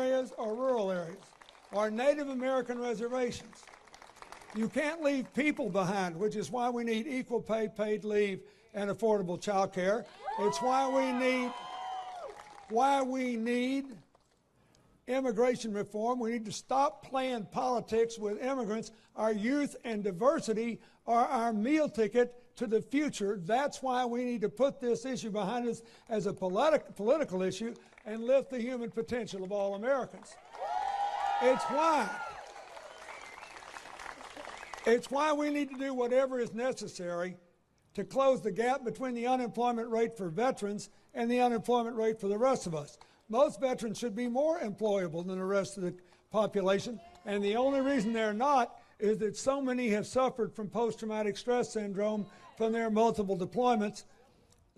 areas or rural areas or Native American reservations. You can't leave people behind, which is why we need equal pay, paid leave, and affordable child care. It's why we need why we need immigration reform. We need to stop playing politics with immigrants. Our youth and diversity are our meal ticket to the future. That's why we need to put this issue behind us as a politi- political issue and lift the human potential of all Americans. It's why. It's why we need to do whatever is necessary to close the gap between the unemployment rate for veterans and the unemployment rate for the rest of us. Most veterans should be more employable than the rest of the population, and the only reason they're not is that so many have suffered from post traumatic stress syndrome from their multiple deployments.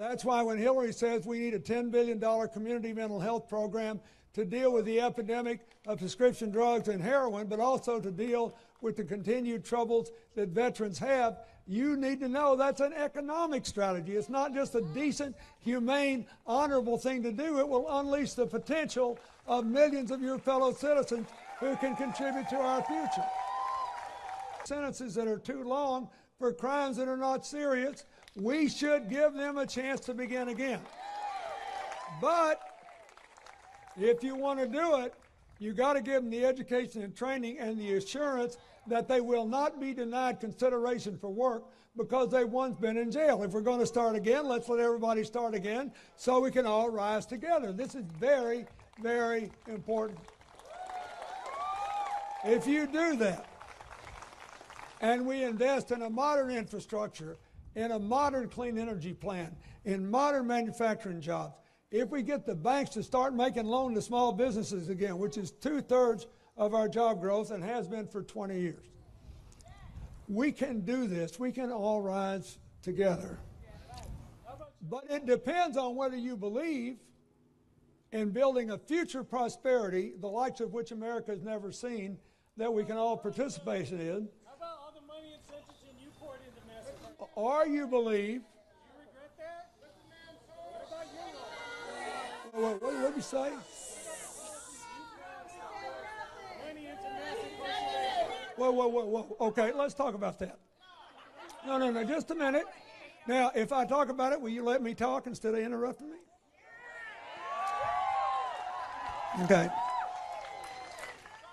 That's why when Hillary says we need a $10 billion community mental health program to deal with the epidemic of prescription drugs and heroin, but also to deal with the continued troubles that veterans have, you need to know that's an economic strategy. It's not just a decent, humane, honorable thing to do. It will unleash the potential of millions of your fellow citizens who can contribute to our future. Sentences that are too long for crimes that are not serious, we should give them a chance to begin again. But if you want to do it, you got to give them the education and training and the assurance that they will not be denied consideration for work because they've once been in jail. If we're going to start again, let's let everybody start again so we can all rise together. This is very, very important. If you do that, and we invest in a modern infrastructure, in a modern clean energy plant, in modern manufacturing jobs, if we get the banks to start making loans to small businesses again, which is two thirds of our job growth and has been for 20 years, we can do this. We can all rise together. But it depends on whether you believe in building a future prosperity, the likes of which America has never seen, that we can all participate in. Or you believe, You? What what, what, did you say? Whoa, whoa, whoa, whoa. Okay, let's talk about that. No, no, no, just a minute. Now, if I talk about it, will you let me talk instead of interrupting me? Okay.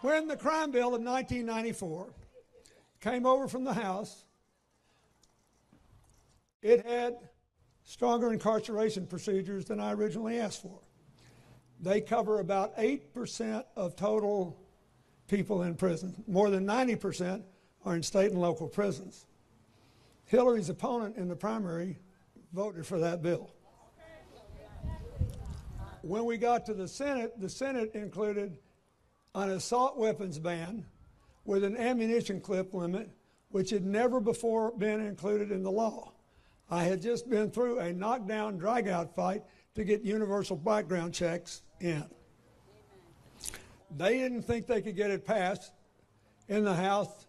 When the crime bill of 1994 came over from the House, it had stronger incarceration procedures than I originally asked for. They cover about 8% of total people in prison. More than 90% are in state and local prisons. Hillary's opponent in the primary voted for that bill. When we got to the Senate, the Senate included an assault weapons ban with an ammunition clip limit, which had never before been included in the law. I had just been through a knockdown, drag out fight to get universal background checks in. They didn't think they could get it passed in the House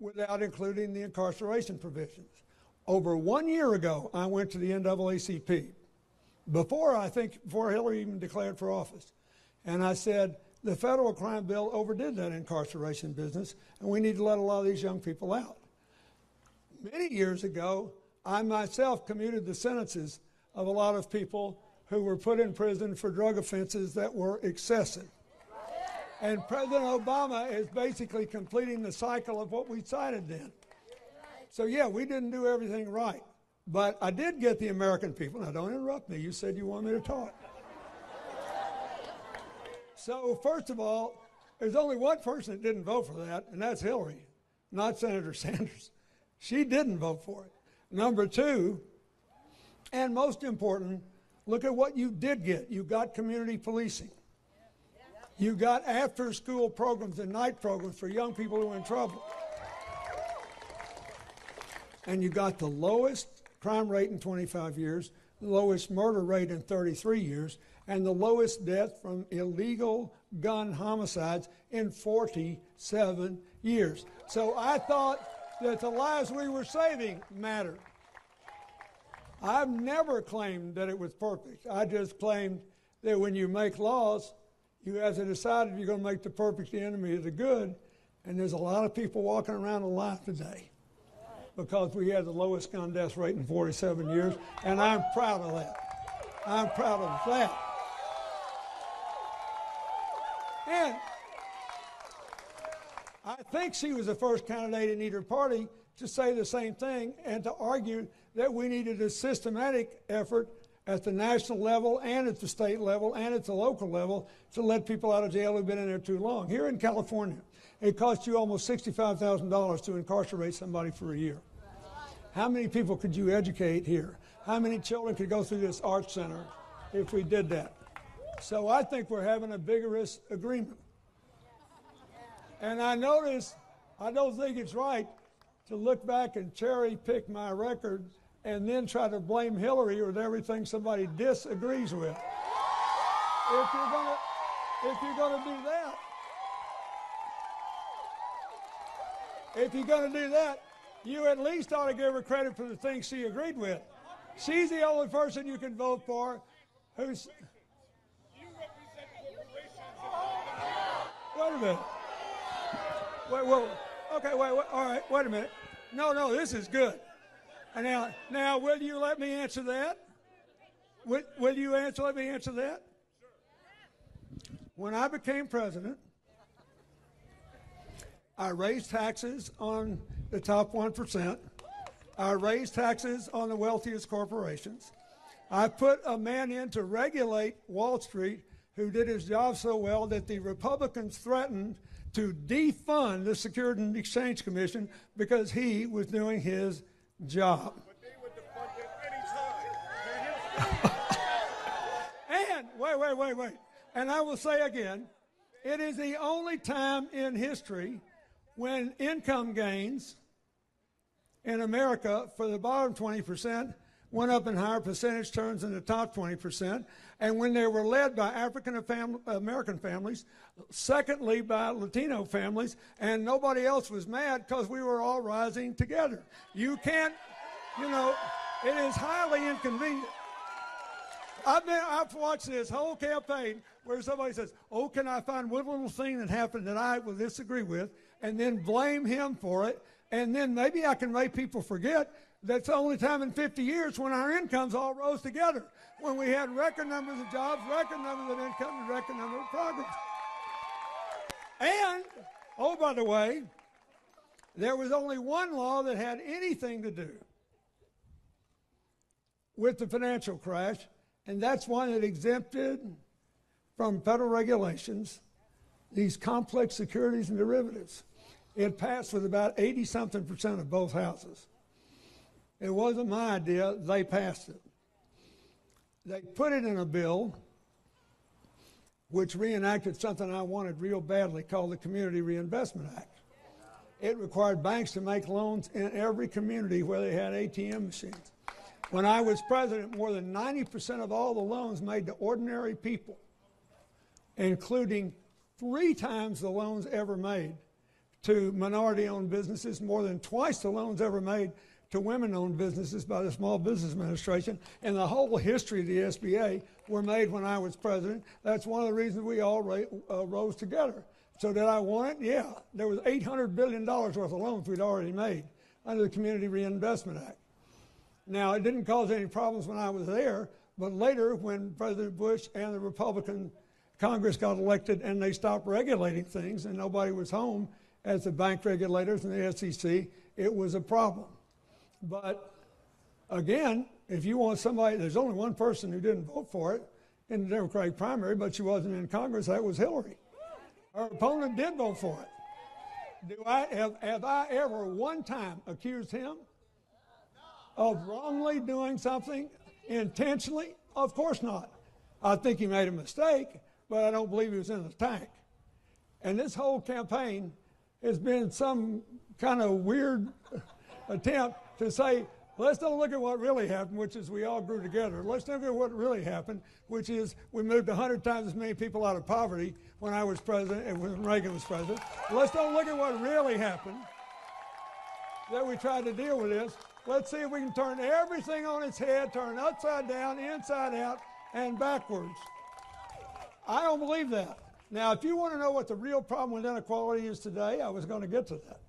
without including the incarceration provisions. Over one year ago, I went to the NAACP, before I think, before Hillary even declared for office, and I said, the federal crime bill overdid that incarceration business, and we need to let a lot of these young people out. Many years ago, I myself commuted the sentences of a lot of people who were put in prison for drug offenses that were excessive. And President Obama is basically completing the cycle of what we cited then. So, yeah, we didn't do everything right. But I did get the American people. Now, don't interrupt me. You said you wanted me to talk. So, first of all, there's only one person that didn't vote for that, and that's Hillary, not Senator Sanders. She didn't vote for it. Number two, and most important, look at what you did get. You got community policing. You got after school programs and night programs for young people who are in trouble. And you got the lowest crime rate in 25 years, the lowest murder rate in 33 years, and the lowest death from illegal gun homicides in 47 years. So I thought that the lives we were saving mattered. I've never claimed that it was perfect. I just claimed that when you make laws, You have to decide if you're going to make the perfect the enemy of the good. And there's a lot of people walking around alive today because we had the lowest gun death rate in 47 years. And I'm proud of that. I'm proud of that. And I think she was the first candidate in either party to say the same thing and to argue that we needed a systematic effort at the national level and at the state level and at the local level to let people out of jail who've been in there too long. Here in California, it costs you almost $65,000 to incarcerate somebody for a year. How many people could you educate here? How many children could go through this art center if we did that? So I think we're having a vigorous agreement. And I notice, I don't think it's right to look back and cherry pick my record and then try to blame Hillary with everything somebody disagrees with. If you're gonna, if you're gonna do that, if you're gonna do that, you at least ought to give her credit for the things she agreed with. She's the only person you can vote for who's. Wait a minute. Wait, wait, okay, wait, wait, all right, wait a minute. No, no, this is good. And now, now, will you let me answer that? Will, will you answer? Let me answer that. When I became president, I raised taxes on the top 1%. I raised taxes on the wealthiest corporations. I put a man in to regulate Wall Street who did his job so well that the Republicans threatened to defund the Security and Exchange Commission because he was doing his job. and wait, wait, wait, wait. And I will say again, it is the only time in history when income gains in America for the bottom 20% went up in higher percentage terms than the top 20%, and when they were led by African American families, secondly by Latino families, and nobody else was mad because we were all rising together. You can't, you know, it is highly inconvenient. I've been, I've watched this whole campaign where somebody says, "Oh, can I find one little thing that happened that I will disagree with?" and then blame him for it, and then maybe I can make people forget that's the only time in 50 years when our incomes all rose together. When we had record numbers of jobs, record numbers of income, and record numbers of progress. And, oh, by the way, there was only one law that had anything to do with the financial crash, and that's one that exempted from federal regulations these complex securities and derivatives. It passed with about 80 something percent of both houses. It wasn't my idea, they passed it. They put it in a bill which reenacted something I wanted real badly called the Community Reinvestment Act. It required banks to make loans in every community where they had ATM machines. When I was president, more than 90% of all the loans made to ordinary people, including three times the loans ever made to minority owned businesses, more than twice the loans ever made to women owned businesses by the Small Business Administration. And the whole history of the SBA were made when I was president. That's one of the reasons we all ra- uh, rose together. So did I want it? Yeah. There was $800 billion worth of loans we'd already made under the Community Reinvestment Act. Now, it didn't cause any problems when I was there, but later when President Bush and the Republican Congress got elected and they stopped regulating things and nobody was home as the bank regulators and the SEC, it was a problem. But again, if you want somebody, there's only one person who didn't vote for it in the Democratic primary, but she wasn't in Congress. That was Hillary. Her opponent did vote for it. Do I have, have I ever one time accused him of wrongly doing something intentionally? Of course not. I think he made a mistake, but I don't believe he was in the tank. And this whole campaign has been some kind of weird attempt to say, let's don't look at what really happened, which is we all grew together. Let's look at what really happened, which is we moved 100 times as many people out of poverty when I was president and when Reagan was president. Let's don't look at what really happened that we tried to deal with this. Let's see if we can turn everything on its head, turn upside down, inside out, and backwards. I don't believe that. Now, if you want to know what the real problem with inequality is today, I was going to get to that.